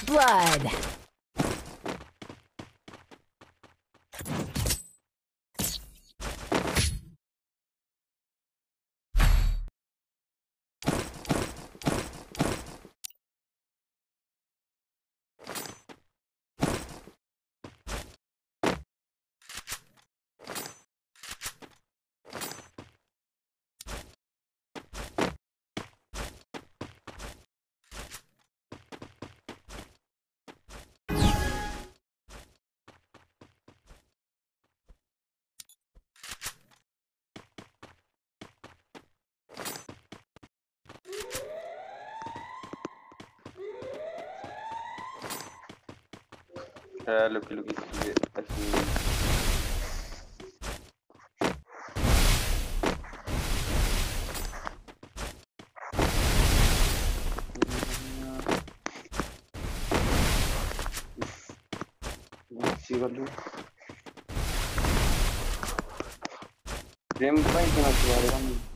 blood. Yeah, looky, looky, Game point na tuwa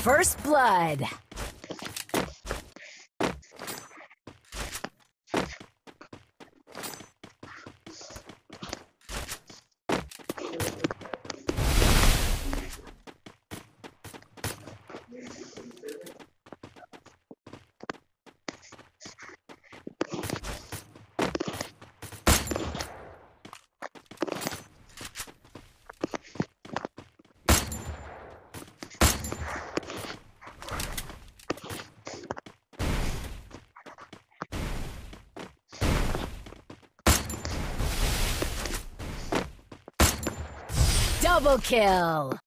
First blood. Double kill.